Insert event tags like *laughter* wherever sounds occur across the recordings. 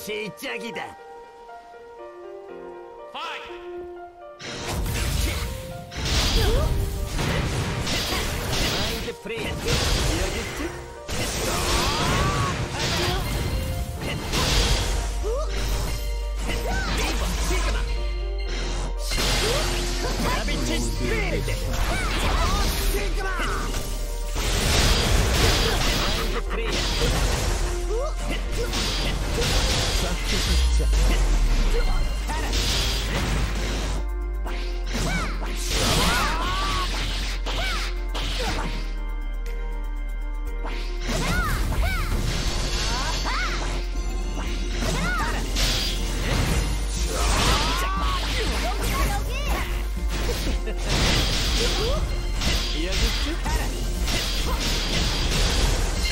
しじゃぎだ。プレイヤー。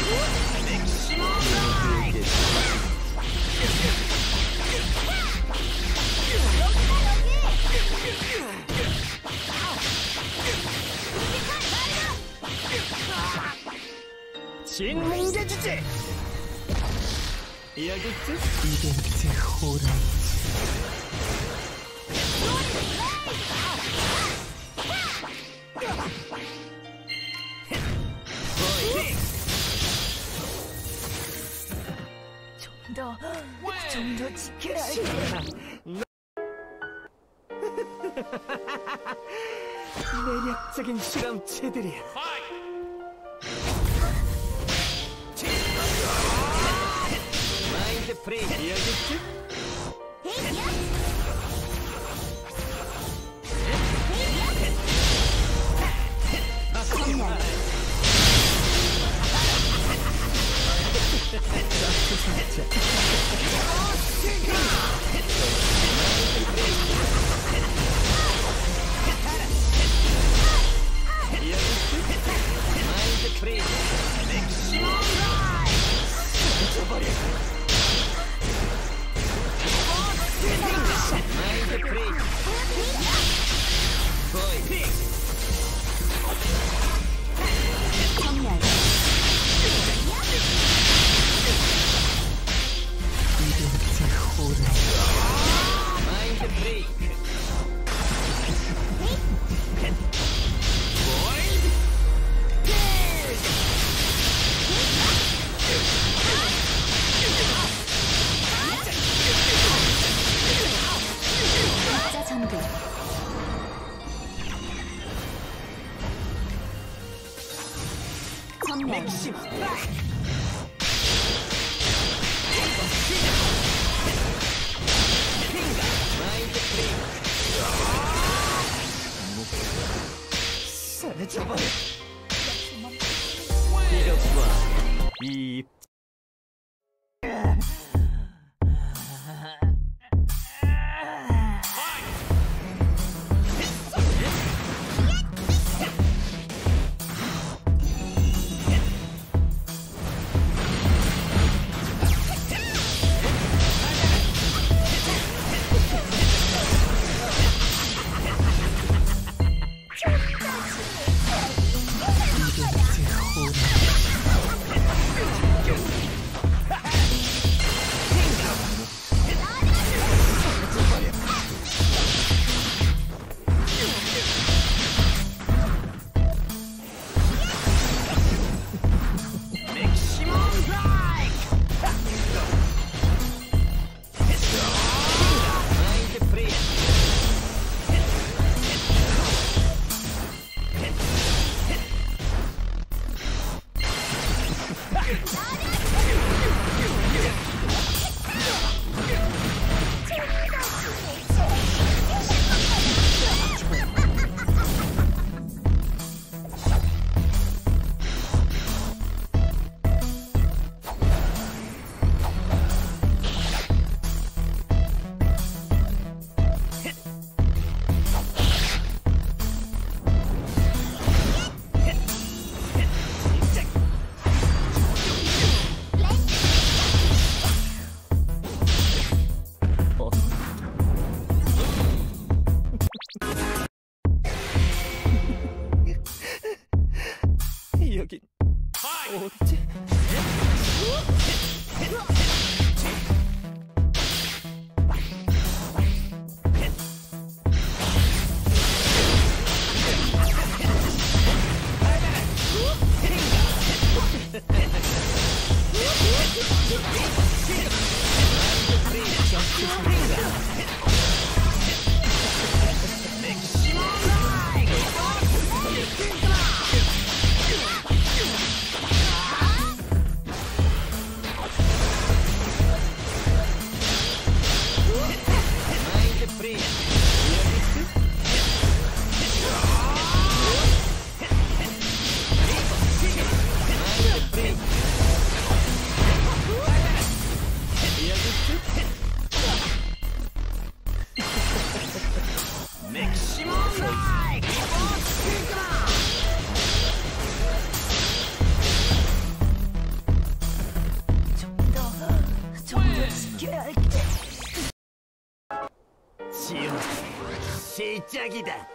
What? 진뭉개 주제 여기 있지? 이벤트 호라 더, 좀 더 지켜야 돼. 매력적인 실험체들이야. 마인드 라이트 잊어버려 마 Boy. 맥시멈 브레이크 사라져버려 이것과 이 だ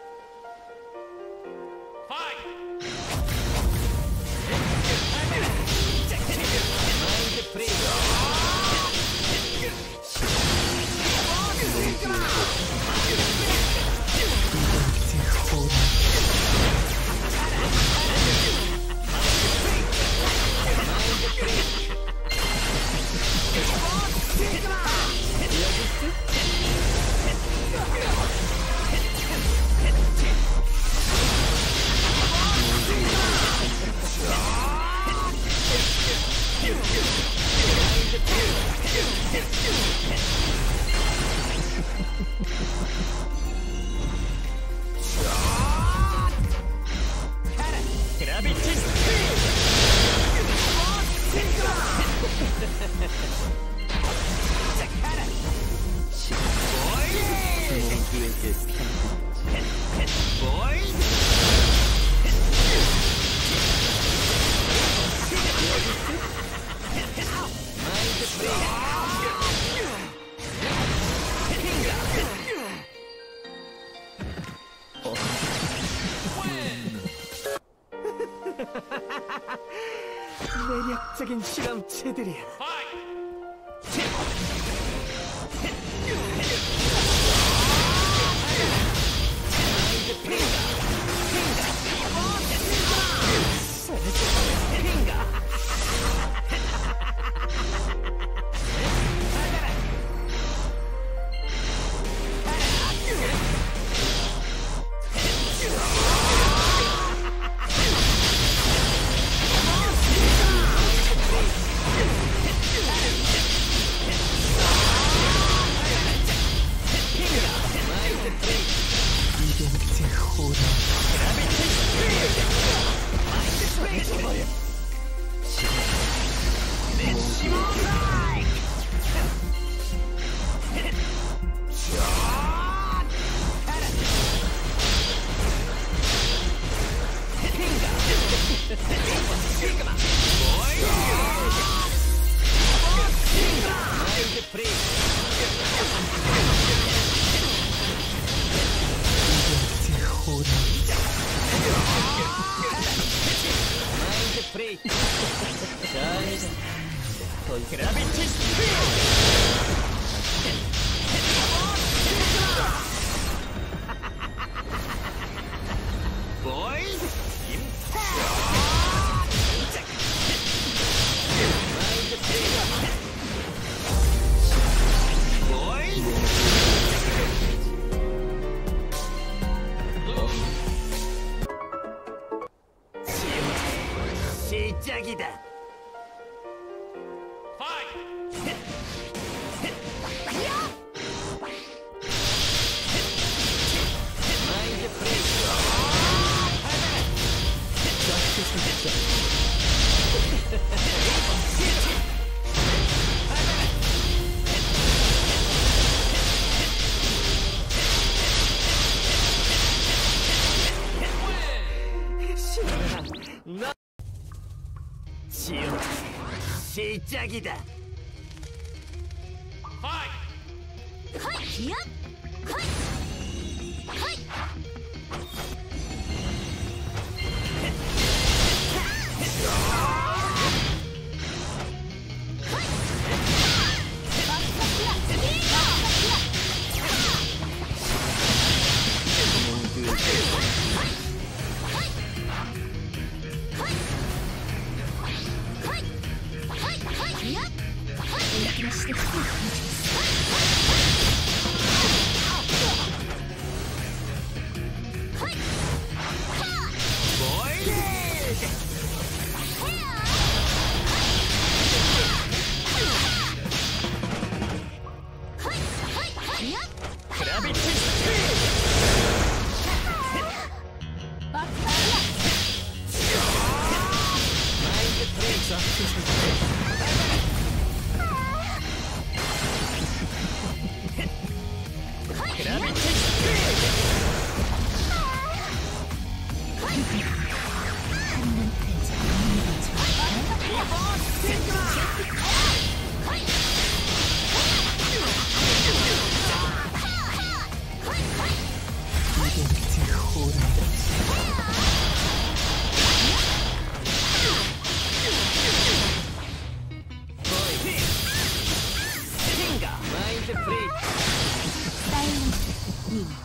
なだ。三二一。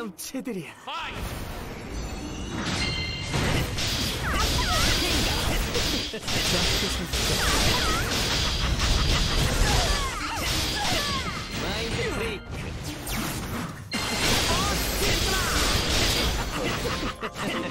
뺨치들이야. 마인드 크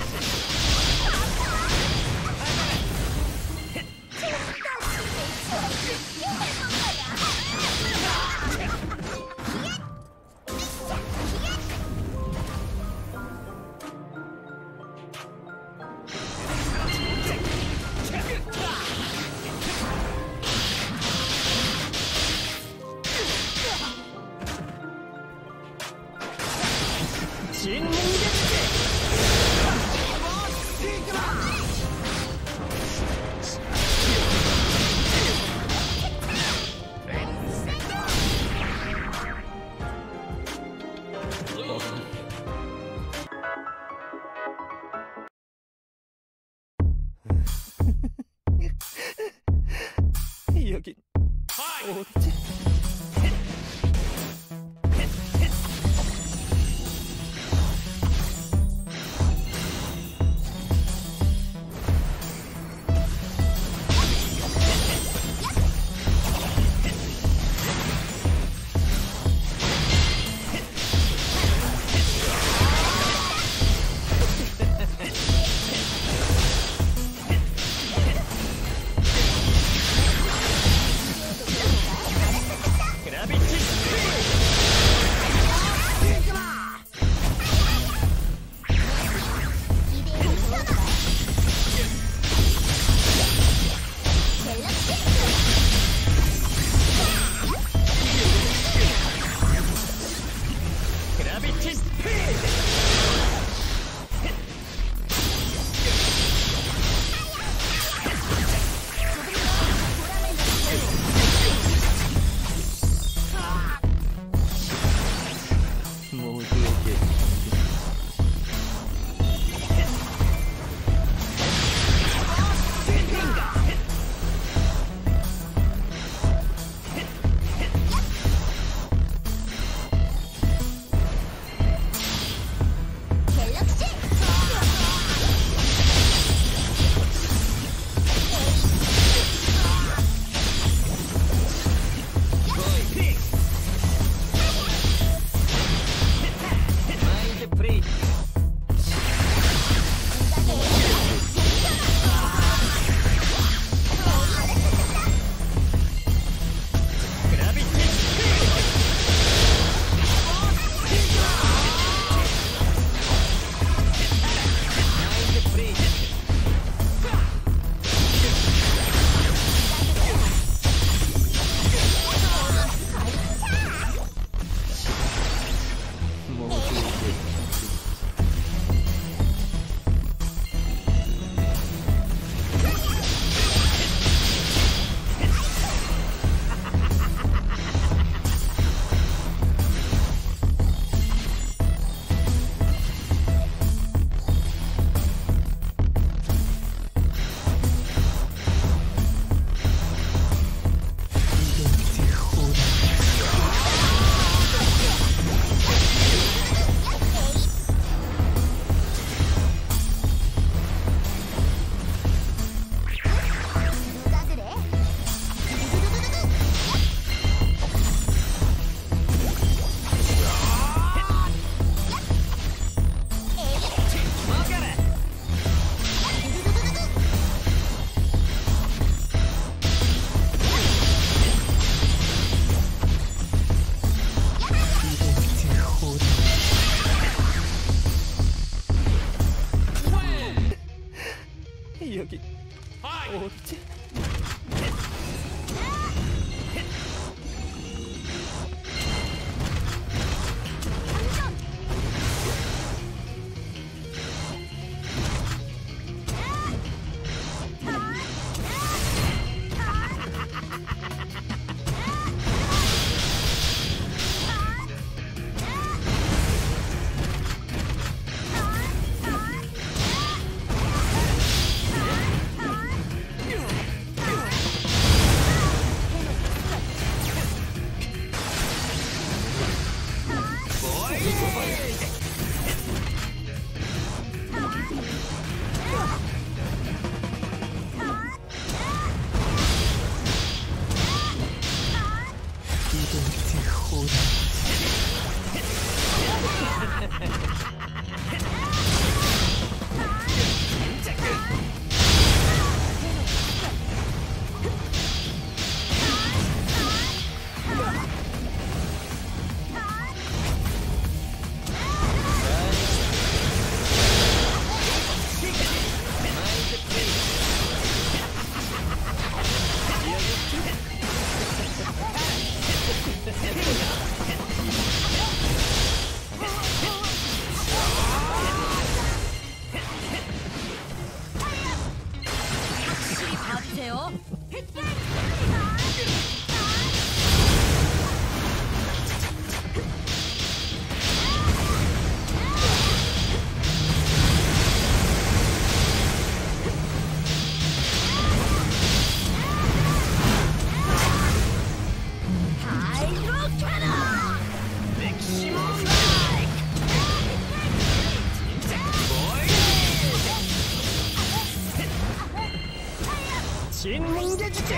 神龙见之剑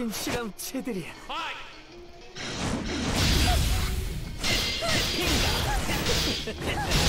파괴적인 실험체들이야. *laughs*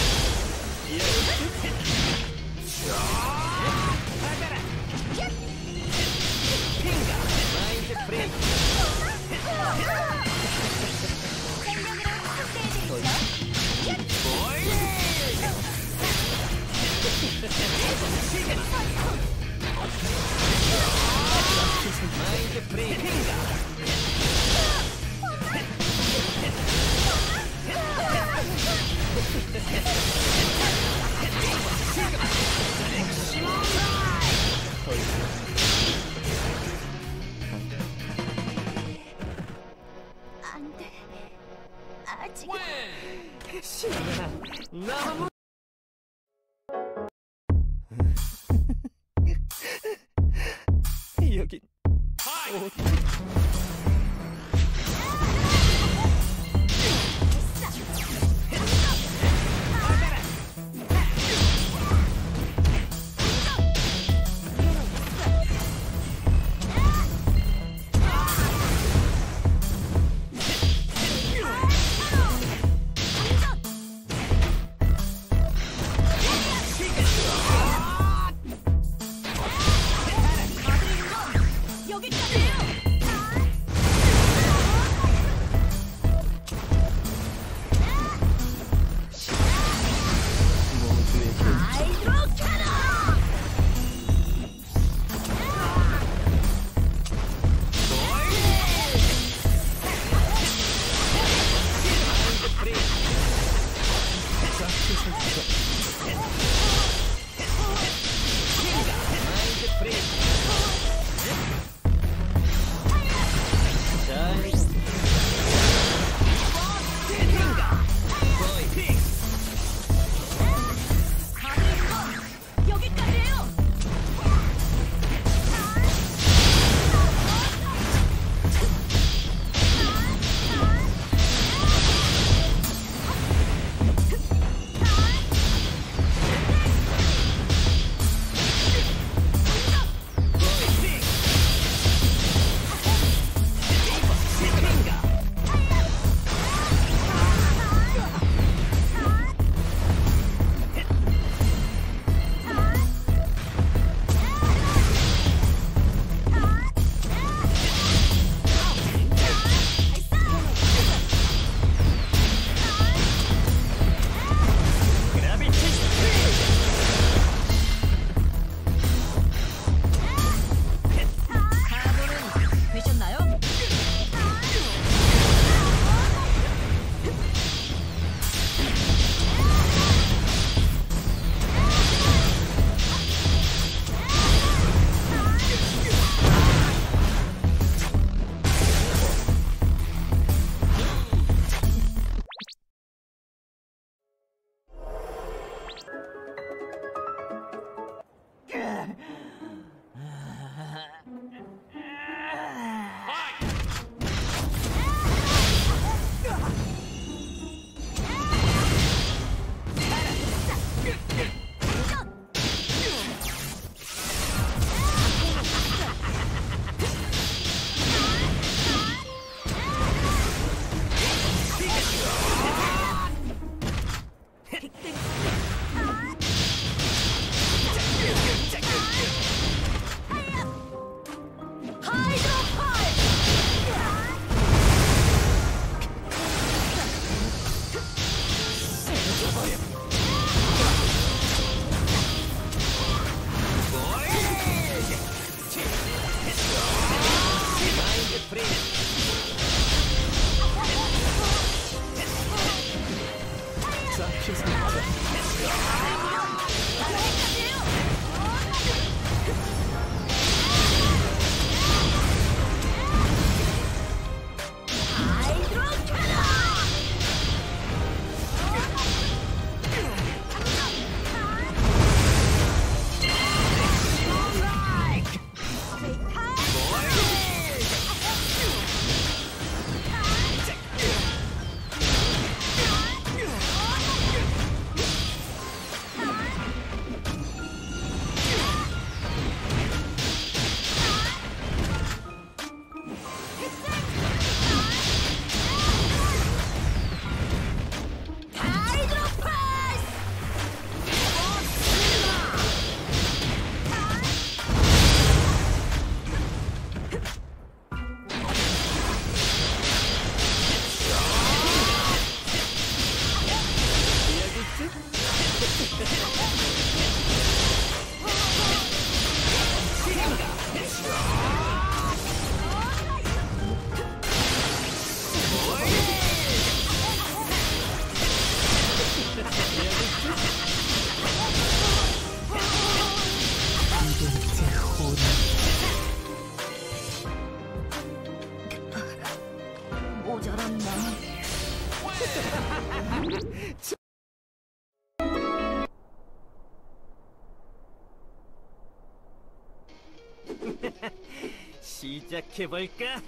모자란 나. *laughs* 시작해볼까?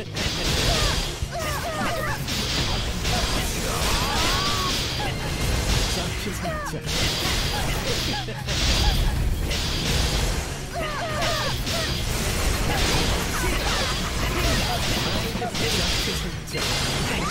피상자 *laughs*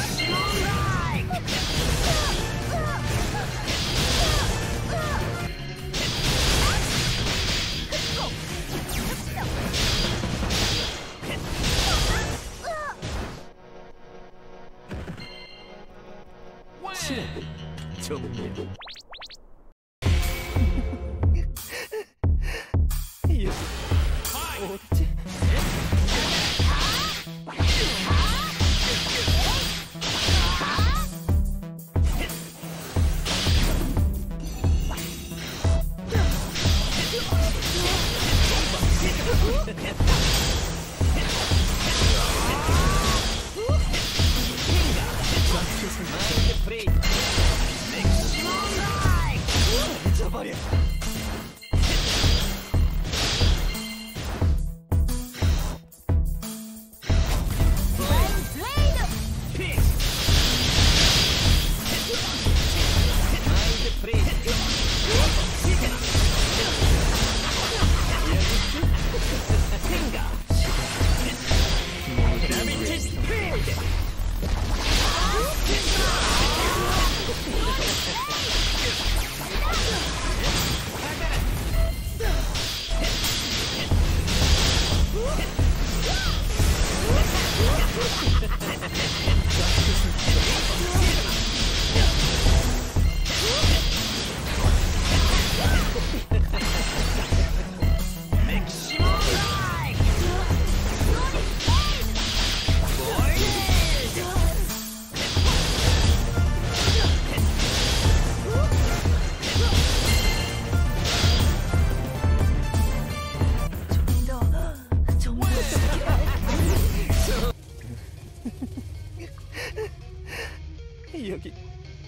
いいよき、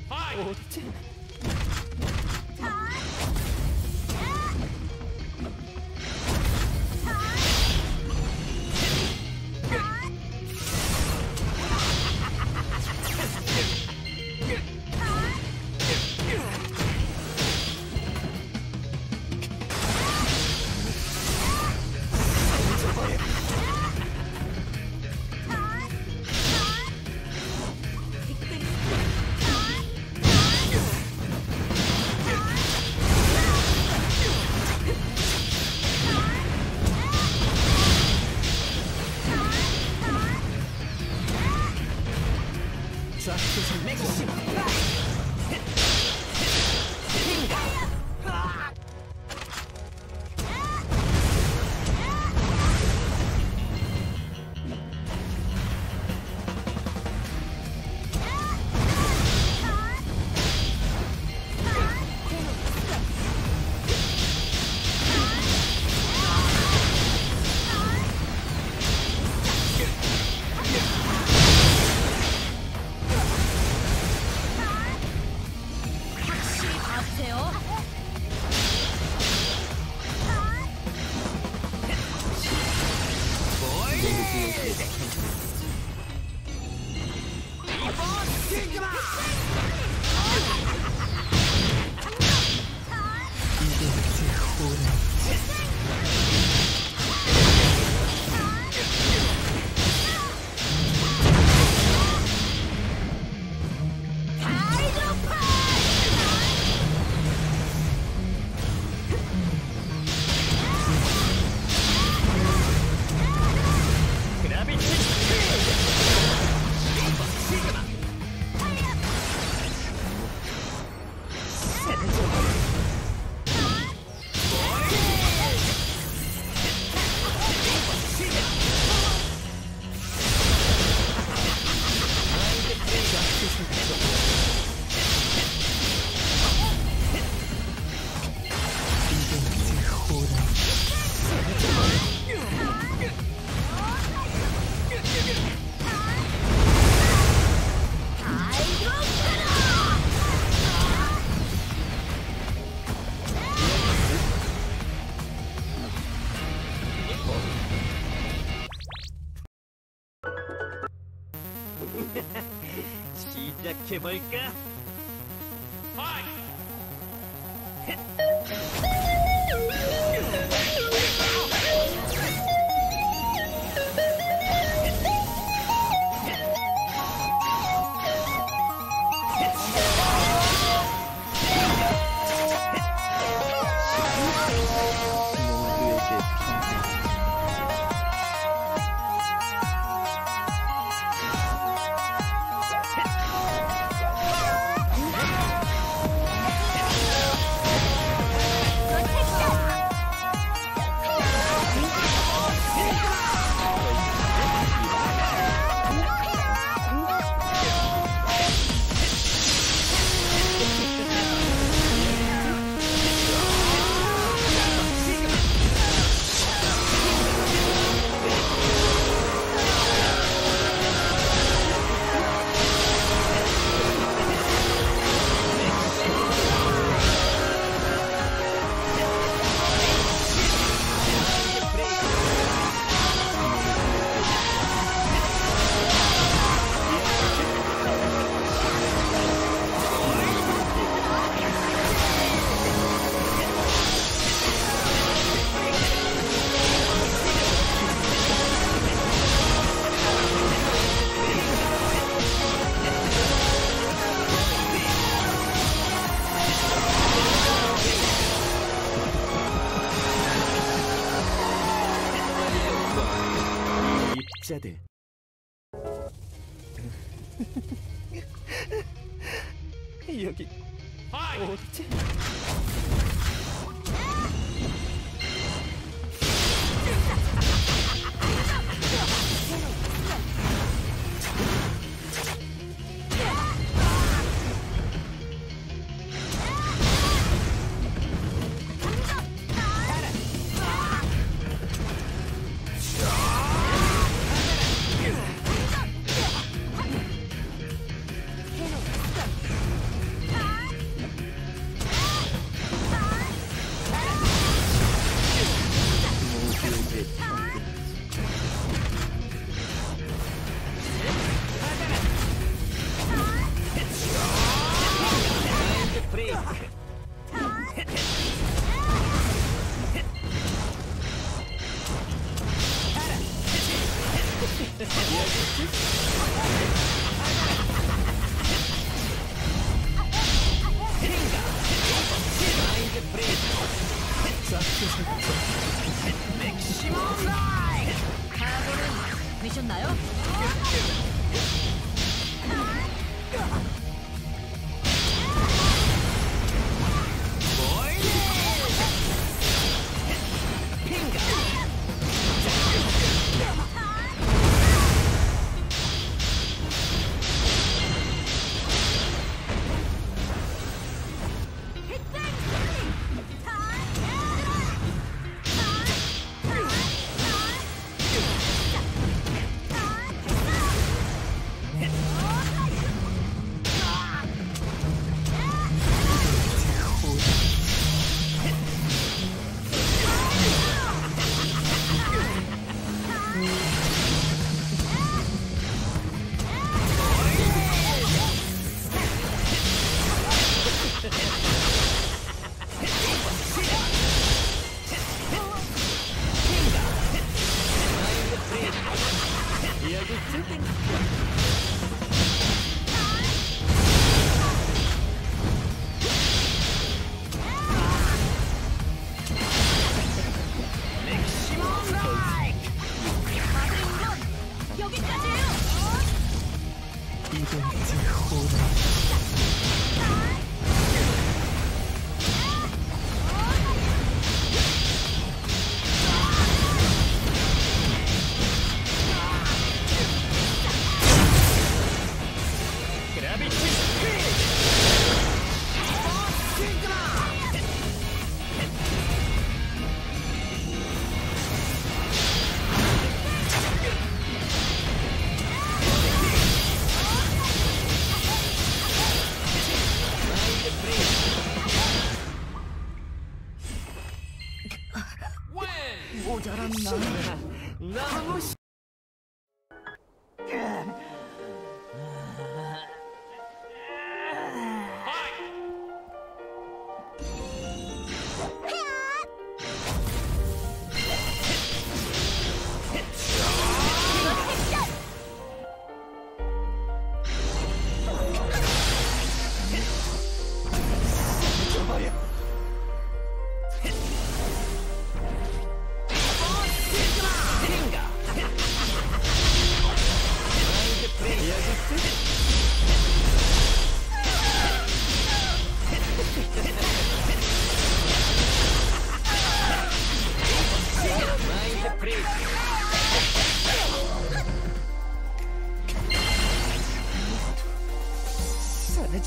はい、落ち Lake メキシモンフライカーゴルームミッションだよ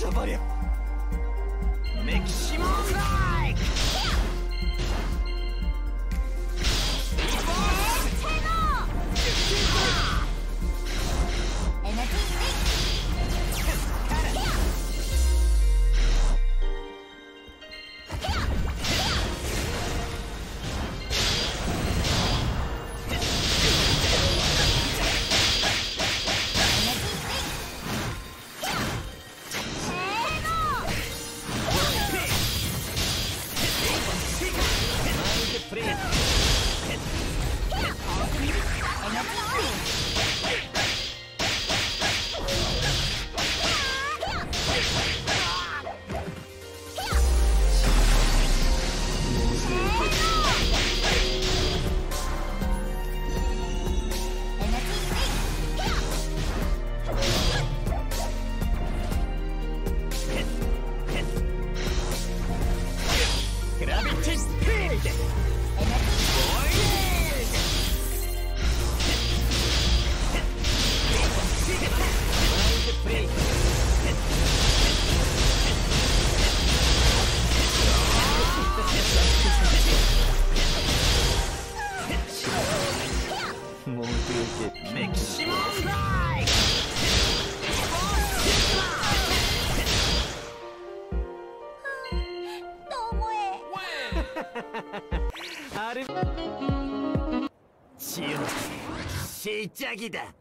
Somebody. Make Shimon! ャギだ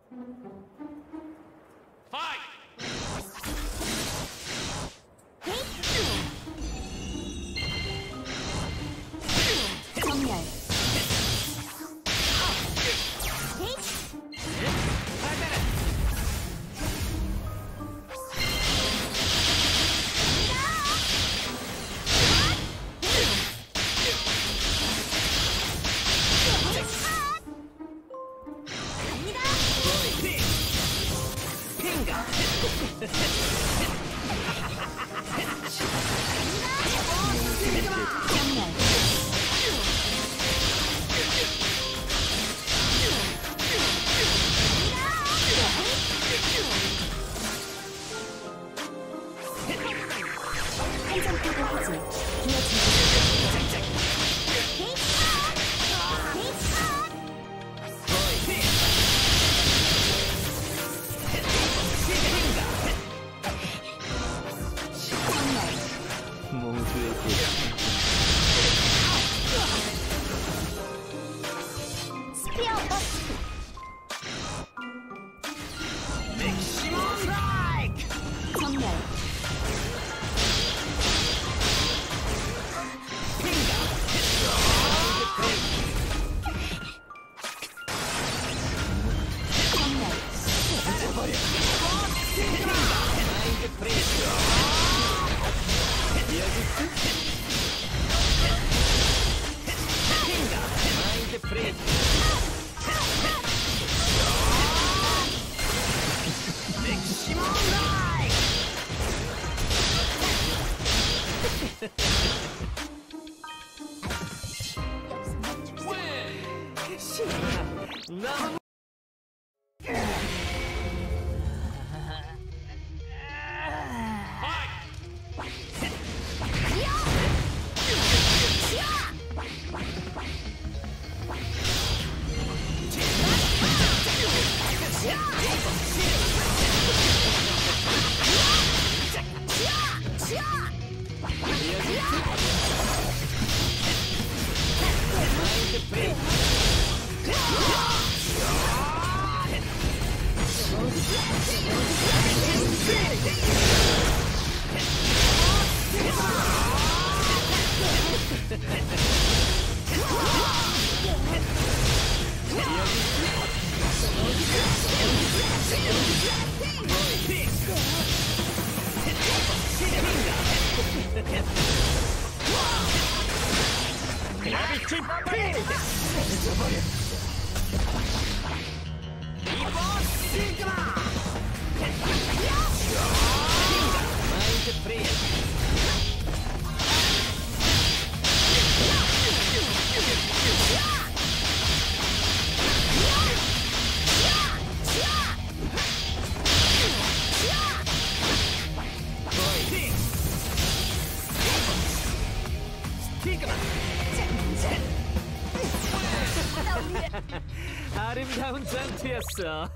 진짜.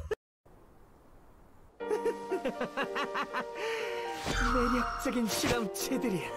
*laughs* 매력적인 실험체들이야.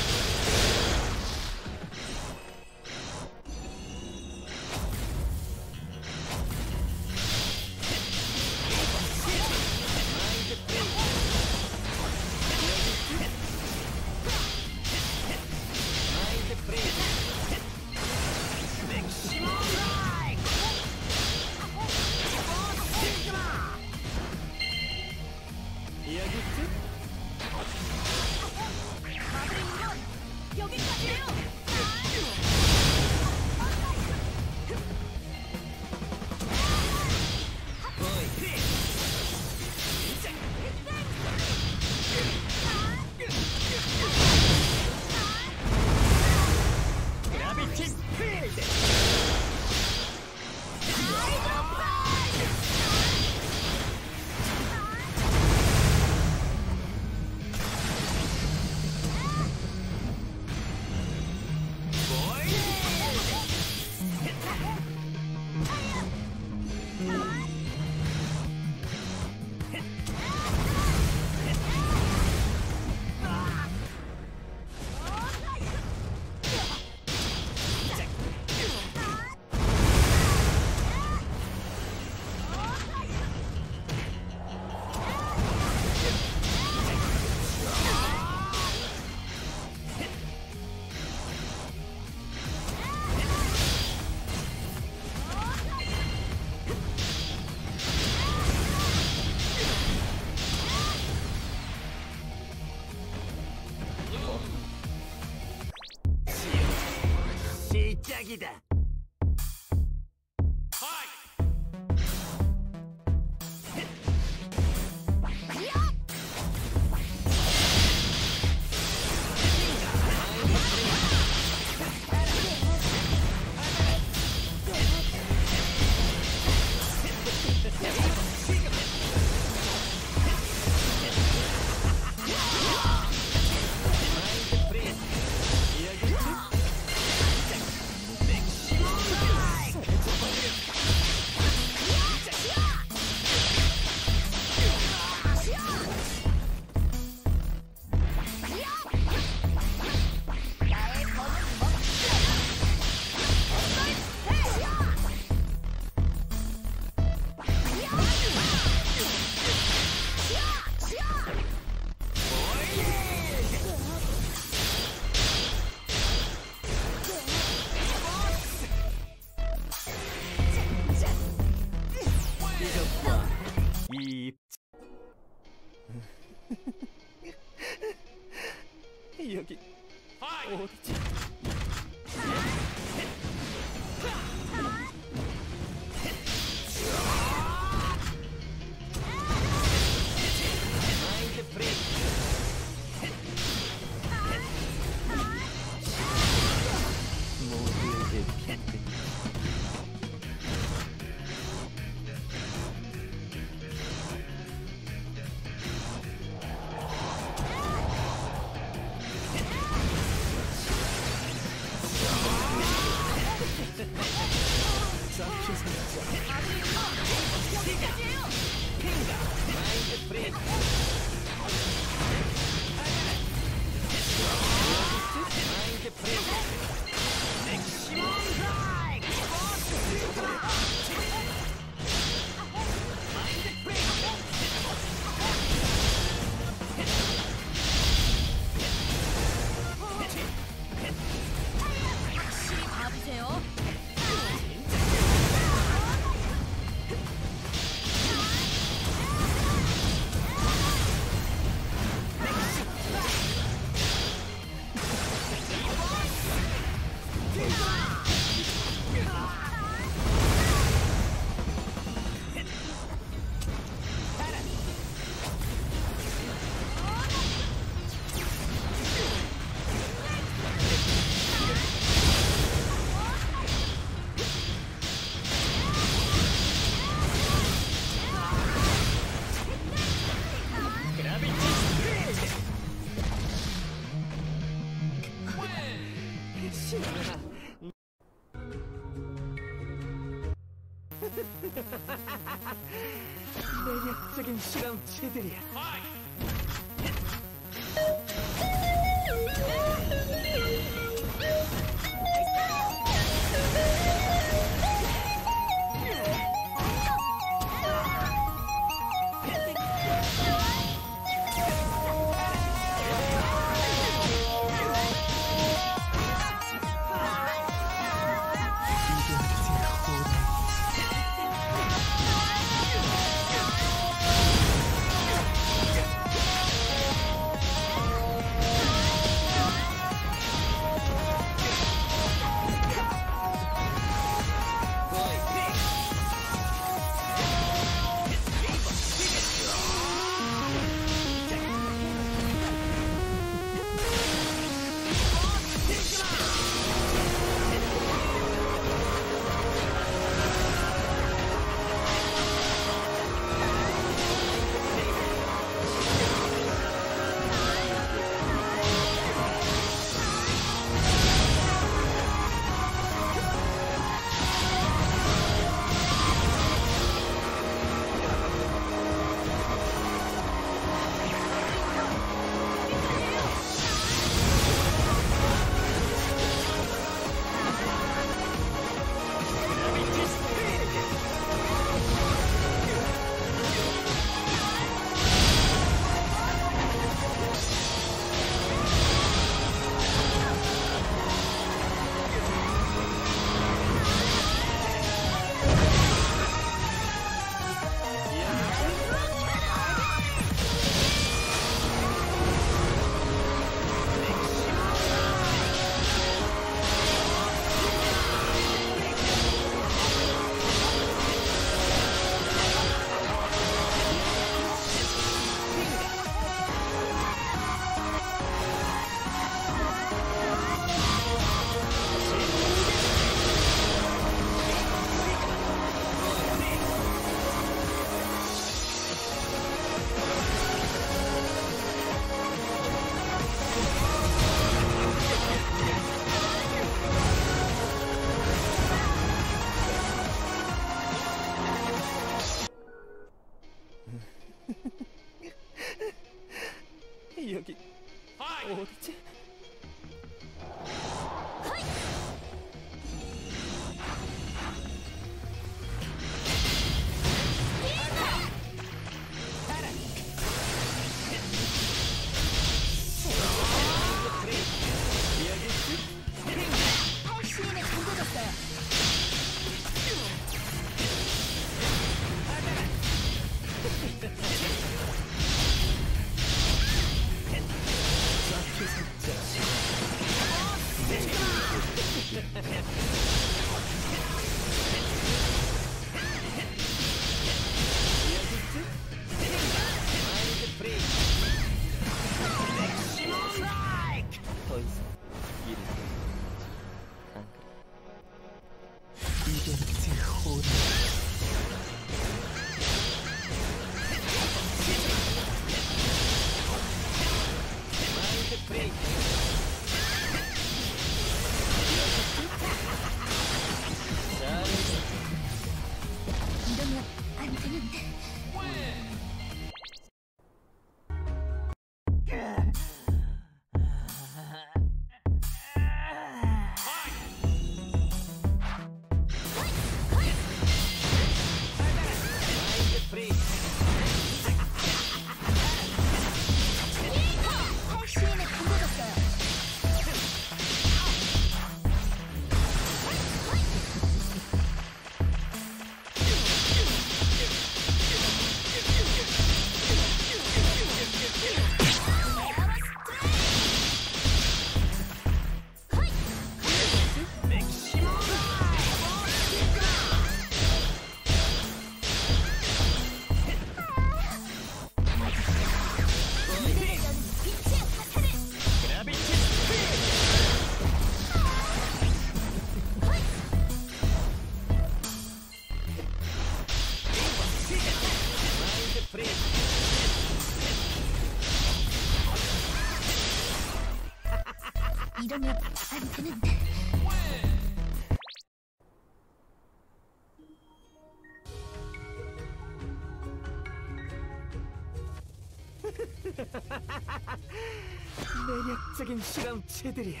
매력적인 실험체들이야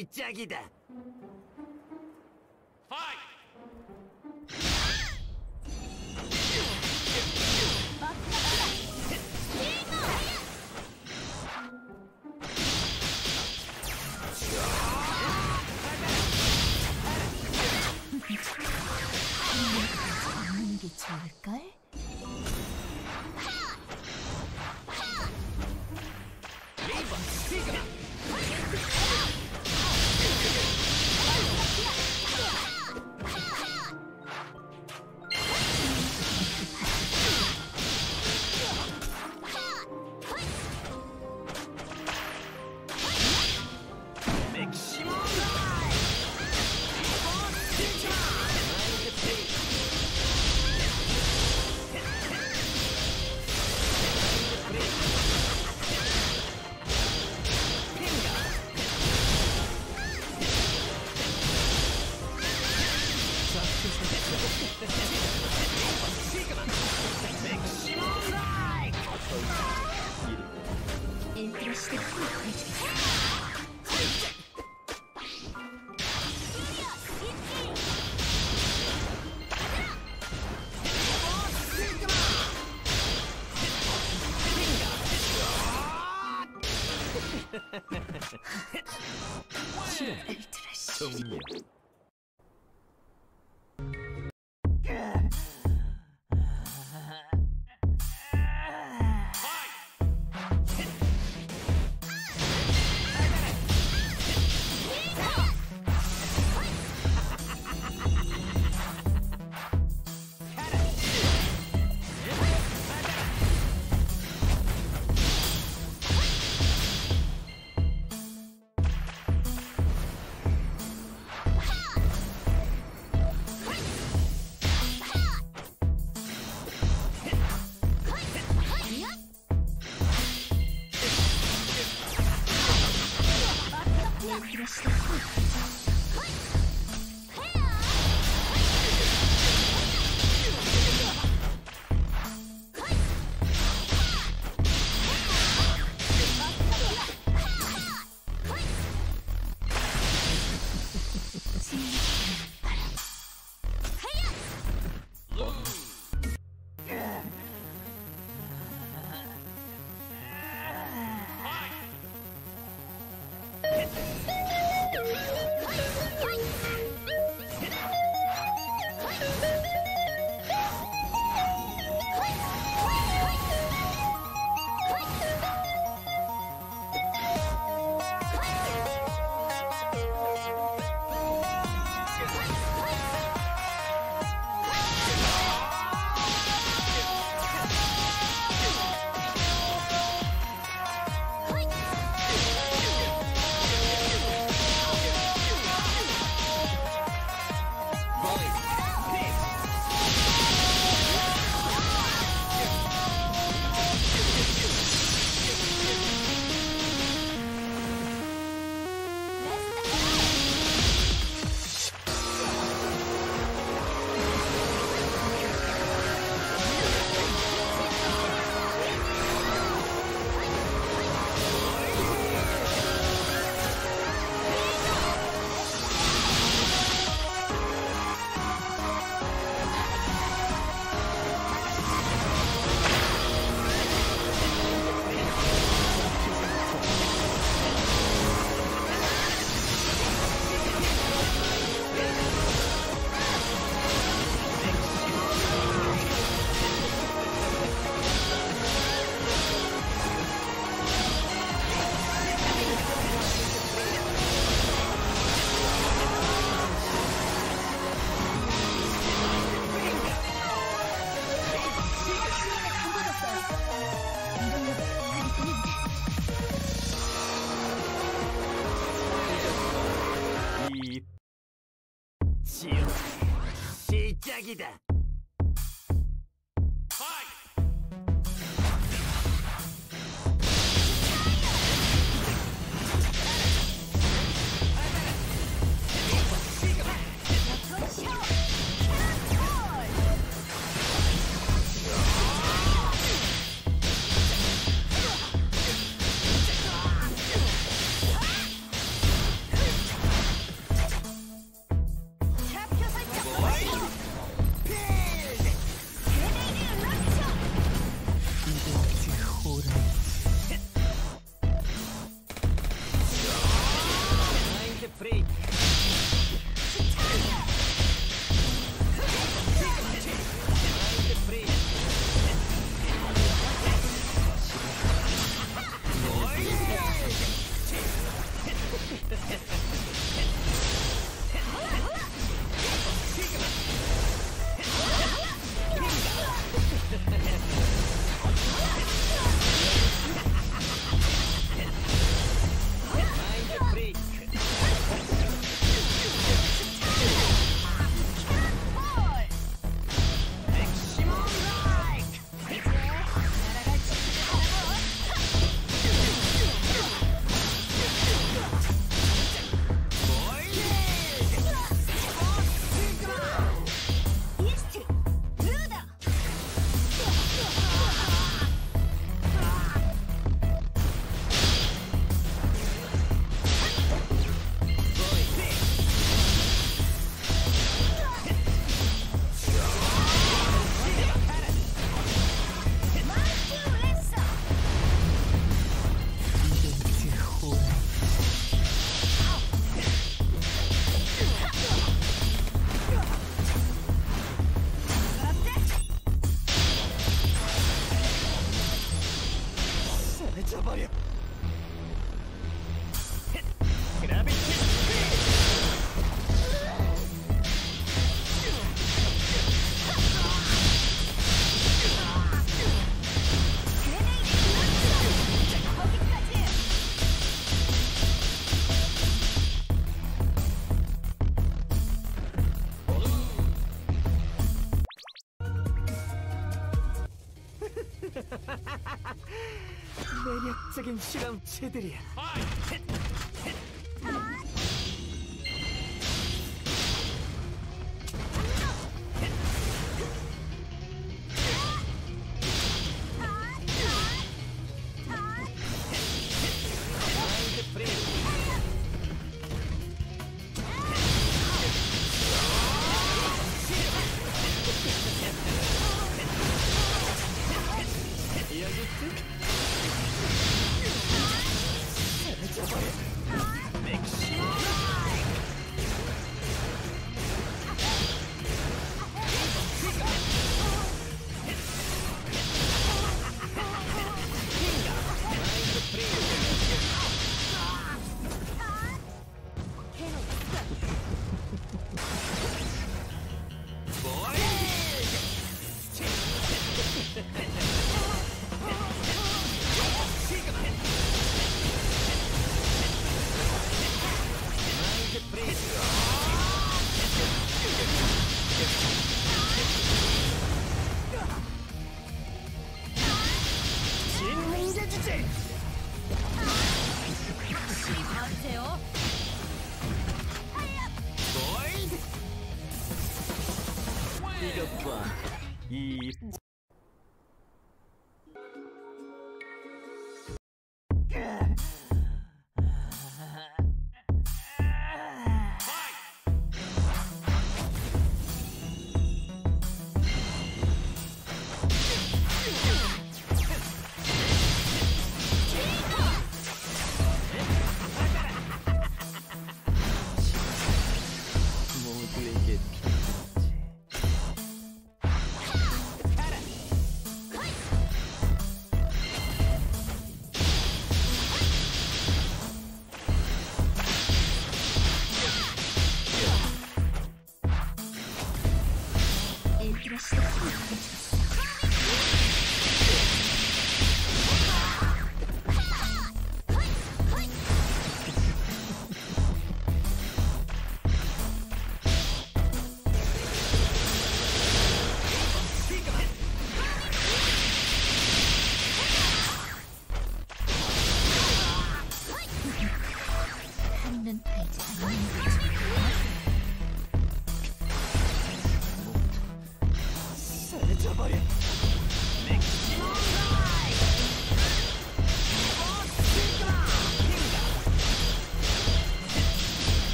一夜だ。ギャギだ。 매력적인 실험체들이야.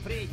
Siempre